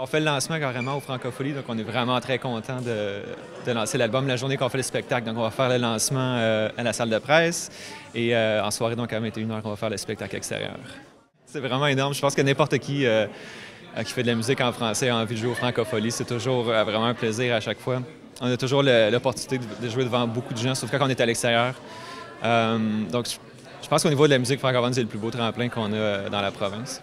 On fait le lancement carrément au Francophonie, donc on est vraiment très content de, lancer l'album la journée qu'on fait le spectacle. Donc on va faire le lancement euh, à la salle de presse et euh, en soirée, donc à 21h, on va faire le spectacle extérieur. C'est vraiment énorme. Je pense que n'importe qui euh, qui fait de la musique en français a envie de jouer au Francophonie. C'est toujours vraiment un plaisir à chaque fois. On a toujours l'opportunité de jouer devant beaucoup de gens, sauf quand on est à l'extérieur. donc je pense qu'au niveau de la musique francophone, c'est le plus beau tremplin qu'on a dans la province.